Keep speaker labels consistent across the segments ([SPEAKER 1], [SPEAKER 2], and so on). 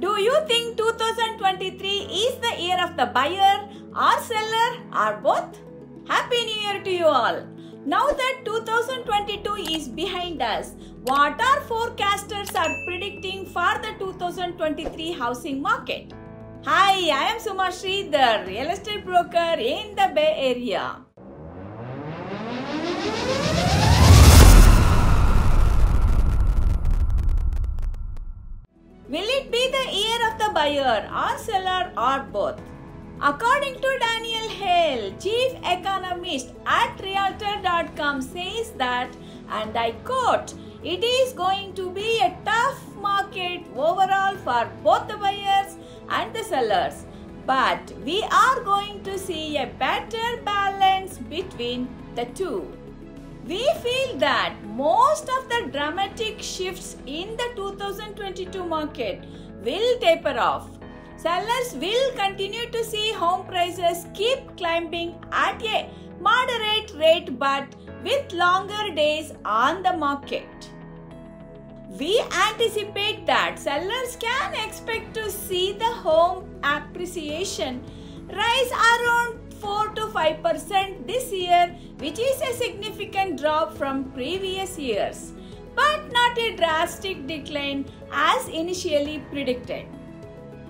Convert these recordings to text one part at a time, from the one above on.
[SPEAKER 1] Do you think 2023 is the year of the buyer or seller or both? Happy New Year to you all. Now that 2022 is behind us, what our forecasters are predicting for the 2023 housing market? Hi, I am Suma the real estate broker in the Bay Area. Buyer or seller or both? According to Danielle Hale, chief economist at Realtor.com says that, and I quote, it is going to be a tough market overall for both the buyers and the sellers. But we are going to see a better balance between the two. We feel that most of the dramatic shifts in the 2022 market will taper off. Sellers will continue to see home prices keep climbing at a moderate rate but with longer days on the market. We anticipate that sellers can expect to see the home appreciation rise around 4 to 5% this year, which is a significant drop from previous years, but not a drastic decline as initially predicted.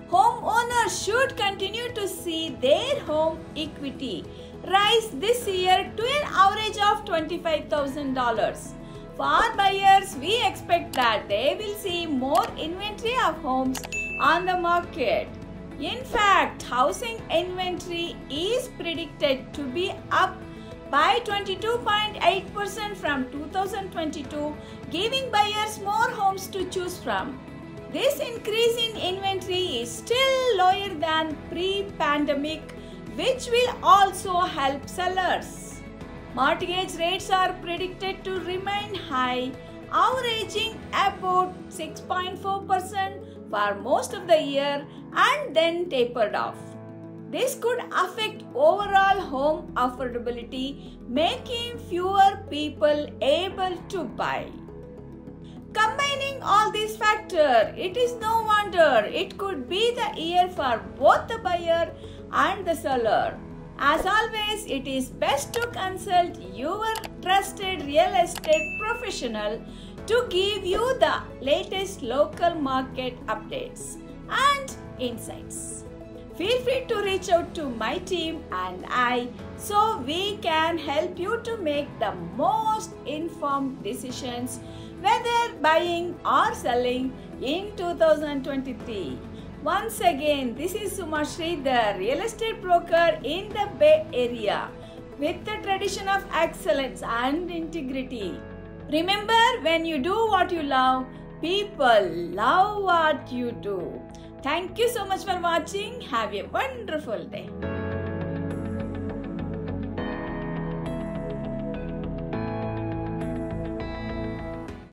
[SPEAKER 1] Homeowners should continue to see their home equity rise this year to an average of $25,000. For buyers, we expect that they will see more inventory of homes on the market. In fact, housing inventory is predicted to be up by 22.8% from 2022, giving buyers more homes to choose from. This increase in inventory is still lower than pre pandemic, which will also help sellers. Mortgage rates are predicted to remain high, averaging about 6.4% for most of the year and then tapered off. This could affect overall home affordability, making fewer people able to buy. Combining all these factors, it is no wonder it could be the year for both the buyer and the seller. As always, it is best to consult your trusted real estate professional to give you the latest local market updates and insights. Feel free to reach out to my team and I so we can help you to make the most informed decisions whether buying or selling in 2023. Once again, this is Suma the real estate broker in the Bay Area with the tradition of excellence and integrity. Remember, when you do what you love, people love what you do. Thank you so much for watching. Have a wonderful day.